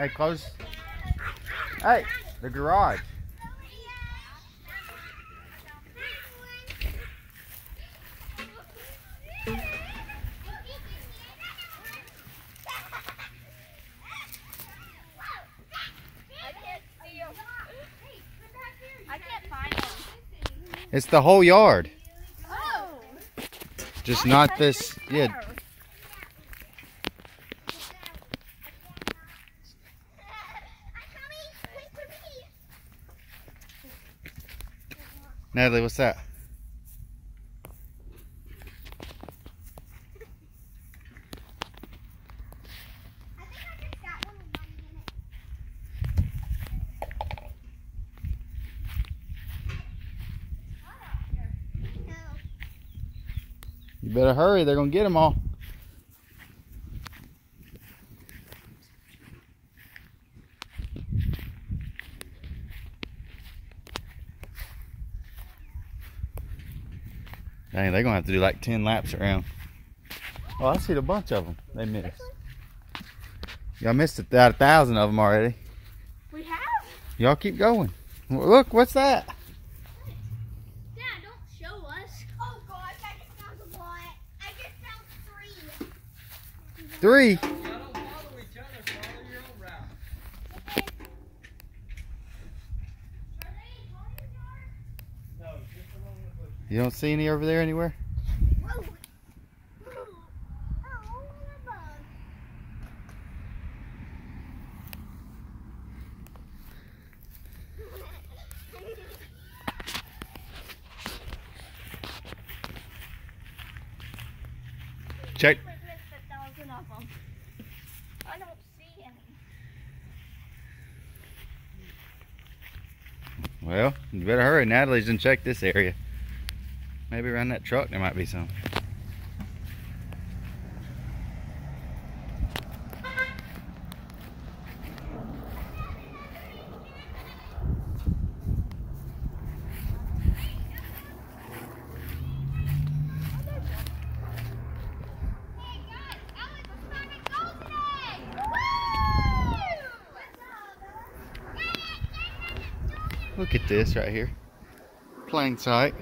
Hey, close. Hey, the garage. It's the whole yard. Oh. Just not this. Yeah. Natalie, what's that? You better hurry. They're going to get them all. Dang, they're going to have to do like 10 laps around. Oh, I see a bunch of them. They missed. Y'all missed about a thousand of them already. We have? Y'all keep going. Look, what's that? Dad, don't show us. Oh gosh, I just found a lot. I just found three. Three. Y'all don't follow each other, follow your own route. No, just along the bush. You don't see any over there anywhere? Check. Well, you better hurry. Natalie's done check this area. Maybe around that truck there might be some. Look at this right here. Plain sight.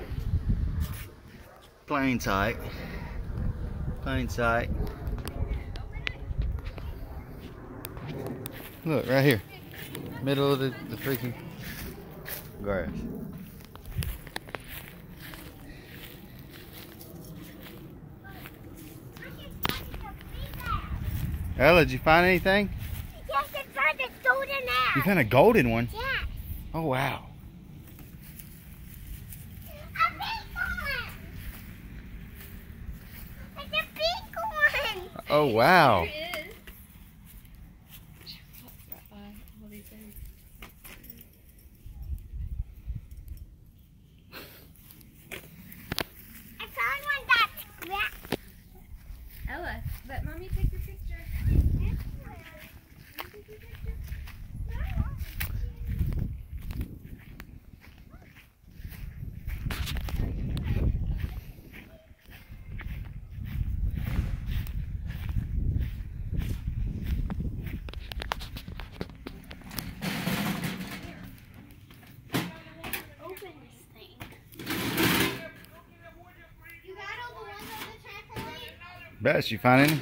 Plain sight. Plain sight. Look, right here. Middle of the, the freaking grass. Ella, did you find anything? Yes, I found a golden egg. You found a golden one. Yeah, Oh, wow. a big one. It's a big one. Oh, wow. I found one. Ella, let mommy take your picture. Open this thing. You got all the ones on the Best, you find any?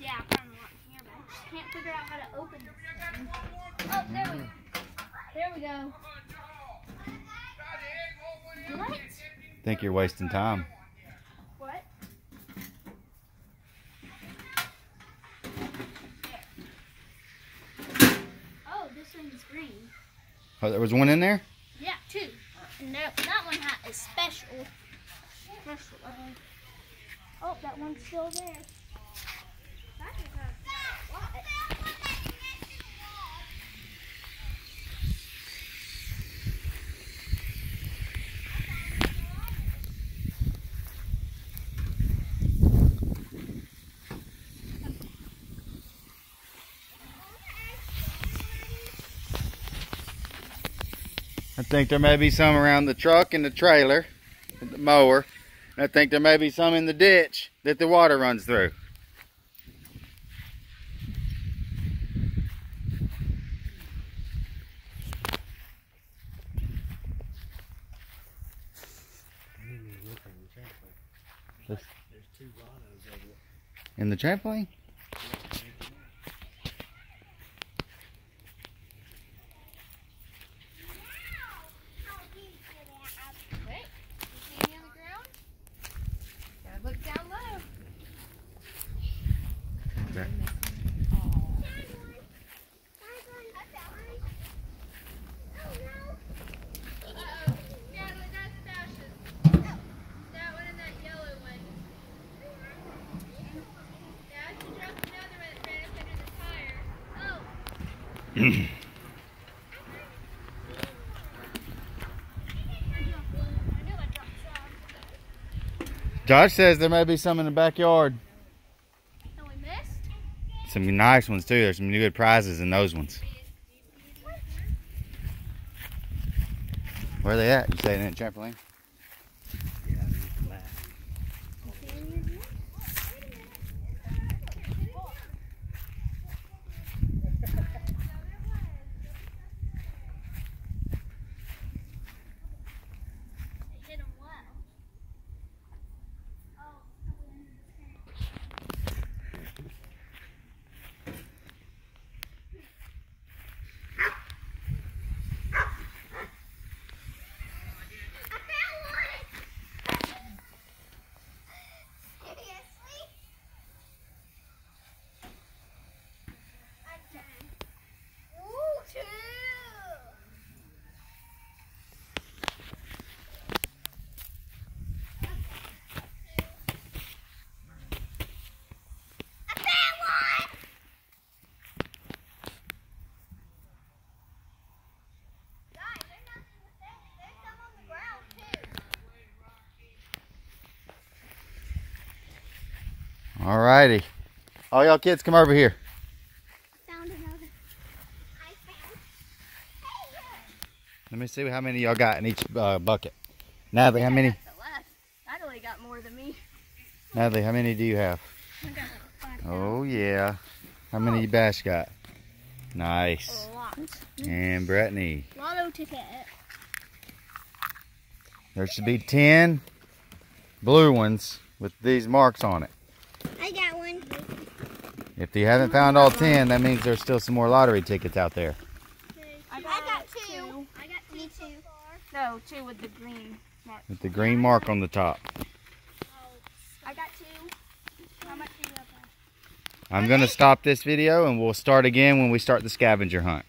Yeah, I found one here, but I just can't figure out how to open this thing. Oh, there we go. There we go. What? Think you're wasting time. What? Oh, this one's green. Oh, there was one in there? Yeah, two. And that one had a special. Special. Oh, that one's still there. I think there may be some around the truck and the trailer, the mower. I think there may be some in the ditch that the water runs through. In the trampoline? Josh says there may be some in the backyard. We missed? Some nice ones too. There's some good prizes in those ones. Where are they at? You say in the trampoline? Yeah, there's the back. They hit him well. Oh, I found one! Seriously? Okay. Ooh, two! I found one! Guys, there's nothing to say. There's some on the ground too. Alrighty. All y'all kids come over here. Found another. I found. Hey, look. Let me see how many y'all got in each uh, bucket. Natalie, how many? Natalie got more than me. Natalie, how many do you have? I got five. Oh yeah. How many Bash got? Nice. And Brettny. Lotto ticket. There should be 10 blue ones with these marks on it. I got one. If you haven't found all 10, that means there's still some more lottery tickets out there. I got, two. I got two. Me too. No, two with the green mark. With the green mark on the top. I got two. How much do you have? I'm going to stop this video and we'll start again when we start the scavenger hunt.